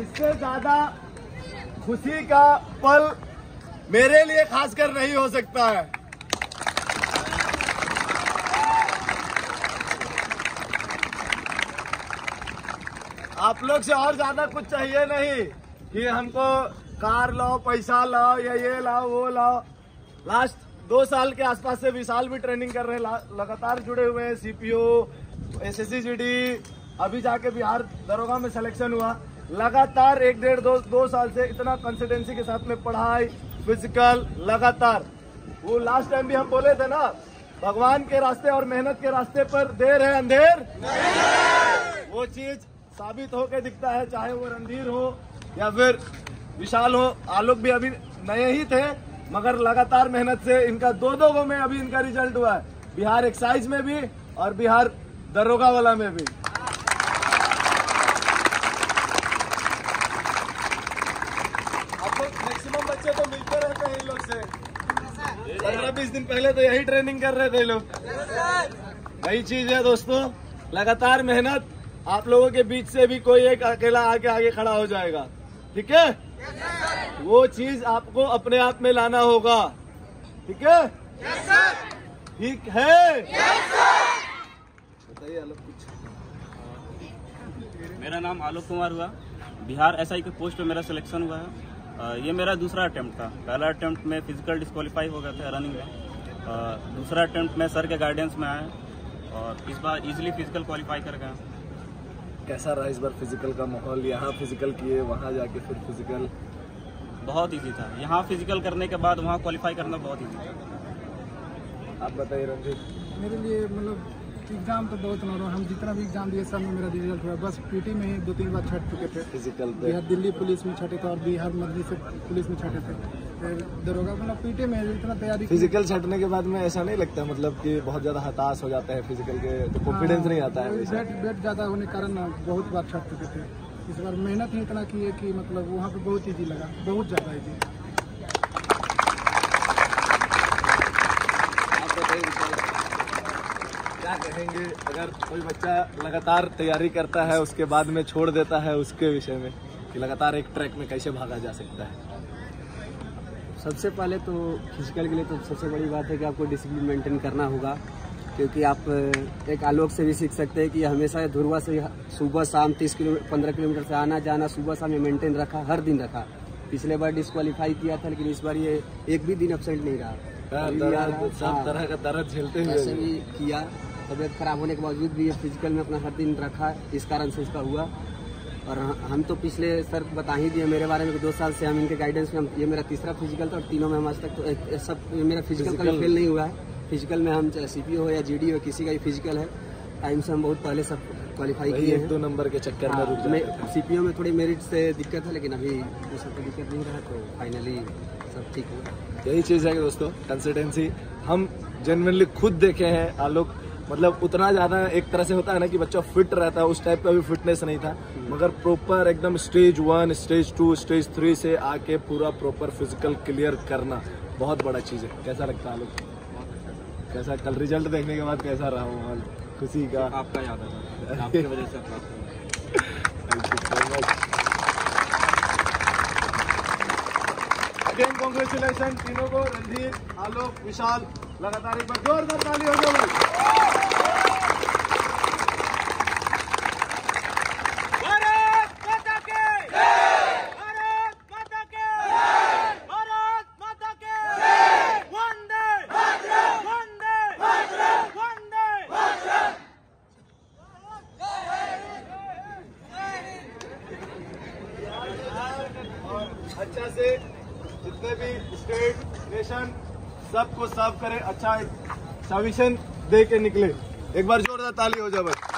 ज़्यादा खुशी का पल मेरे लिए खासकर नहीं हो सकता है। आप लोग से और ज़्यादा कुछ चाहिए नहीं कि हमको कार लाओ, पैसा लाओ, या ये लाओ, वो लाओ। लास्ट दो साल के आसपास से विशाल भी ट्रेनिंग कर रहे हैं। लगातार जुड़े हुए हैं सीपीओ एस एस अभी जाके बिहार दरोगा में सिलेक्शन हुआ। लगातार एक डेढ़ दो दो साल से इतना कंसिस्टेंसी के साथ में पढ़ाई फ़िज़िकल लगातार। वो लास्ट टाइम भी हम बोले थे ना, भगवान के रास्ते और मेहनत के रास्ते पर देर है अंधेर। वो चीज़ साबित होके दिखता है, चाहे वो रणधीर हो या फिर विशाल हो। आलोक भी अभी नए ही थे, मगर लगातार मेहनत से इनका दो दो गो में अभी इनका रिज़ल्ट हुआ है। बिहार एक्साइज में भी और बिहार दरोगा वाला में भी आप लोग मैक्सिमम बच्चे तो मिलते रहते हैं इन लोग से पंद्रह बीस दिन पहले तो यही ट्रेनिंग कर रहे थे लोग। वही चीज़ है दोस्तों, लगातार मेहनत, आप लोगों के बीच से भी कोई एक अकेला आके आगे खड़ा हो जाएगा। ठीक है? वो चीज़ आपको अपने आप में लाना होगा। ठीक है? ठीक है? बताइए आलोक कुछ। मेरा नाम आलोक कुमार हुआ। बिहार एसआई के पोस्ट पे मेरा सिलेक्शन हुआ है। ये मेरा दूसरा अटैम्प्ट था। पहला अटैम्प्ट में फ़िज़िकल डिस्qualify हो गया था रनिंग में। दूसरा अटैम्प्ट में सर के गाइडेंस में आया और इस बार इजीली फ़िज़िकल क्वालिफाई कर गया कैसा रहा इस बार फ़िज़िकल का माहौल? यहाँ फ़िज़िकल किए वहाँ जाके फिर फ़िज़िकल बहुत इजी था। यहाँ फ़िज़िकल करने के बाद वहाँ क्वालिफाई करना बहुत इजी था। आप बताइए रंजीत। मेरे लिए मतलब एग्ज़ाम तो बहुत नॉर्मल हम जितना भी एग्ज़ाम दिए सब में मेरा रिज़ल्ट हुआ। बस पीटी में ही दो तीन बार छट चुके थे। फ़िज़िकल पे। बिहार दिल्ली पुलिस में छठे थे और बिहार मध्य से पुलिस में छठे थे। दरोगा मतलब पीटी में इतना तैयारी फ़िज़िकल छटने के बाद में ऐसा नहीं लगता मतलब कि बहुत ज़्यादा हताश हो जाता है फ़िज़िकल के तो कॉन्फिडेंस नहीं आता है। वेट ज़्यादा होने के कारण ना बहुत बार छट चुके थे। इस बार मेहनत ही इतना की है कि मतलब वहाँ पे बहुत ईजी लगा बहुत ज़्यादा ईजी क्या कहेंगे? अगर कोई बच्चा लगातार तैयारी करता है उसके बाद में छोड़ देता है उसके विषय में कि लगातार एक ट्रैक में कैसे भागा जा सकता है? सबसे पहले तो फ़िज़िकल के लिए तो सबसे बड़ी बात है कि आपको डिसिप्लिन मेंटेन करना होगा क्योंकि आप एक आलोक से भी सीख सकते हैं कि हमेशा ध्रुवा से सुबह शाम तीस किलोमीटर पंद्रह किलोमीटर से आना जाना सुबह शाम ये मेंटेन रखा हर दिन रखा। पिछले बार डिस्qualify किया था लेकिन इस बार ये एक भी दिन अपसेंट नहीं रहा। है। सब हाँ। तरह का दर्द झेलते हुए किया। तबीयत खराब होने के बावजूद भी ये फ़िज़िकल में अपना हर दिन रखा इस कारण से उसका हुआ। और हम तो पिछले सर बता ही दिए मेरे बारे में दो साल से हम इनके गाइडेंस में हम ये मेरा तीसरा फ़िज़िकल था और तीनों में हम आज तक तो एक- एक सब ये मेरा फ़िज़िकल का फेल नहीं हुआ है। फ़िज़िकल में हम चाहे सीपीओ हो या जी हो किसी का भी फ़िज़िकल है टाइम से हम बहुत पहले सब क्वालिफाई किए हैं। दो नंबर के चक्कर में रुक हाँ, मैं जाते थे में थोड़ी मेरिट से दिक्कत है लेकिन अभी वो सब कोई दिक्कत नहीं रहा तो फाइनली सब ठीक हुआ। यही चीज़ है कि दोस्तों कंसिस्टेंसी हम जेनवनली खुद देखे हैं आलोक मतलब उतना ज़्यादा एक तरह से होता है ना कि बच्चा फिट रहता है उस टाइप का भी फिटनेस नहीं था। मगर प्रॉपर एकदम stage one stage two stage three से आके पूरा प्रॉपर फ़िज़िकल क्लियर करना बहुत बड़ा चीज़ है। कैसा लगता है आलोक? कैसा कल रिज़ल्ट देखने के बाद कैसा रहा माहौल? खुशी का? आपका याद है आपकी वजह से Again, congratulations तीनों को रणधीर आलोक विशाल लगातार एक बार जोरदार ताली हो और अच्छा से जितने भी स्टेट नेशन सबको सर्व करे अच्छा सविशन दे के निकले। एक बार जोरदार ताली हो जाए भाई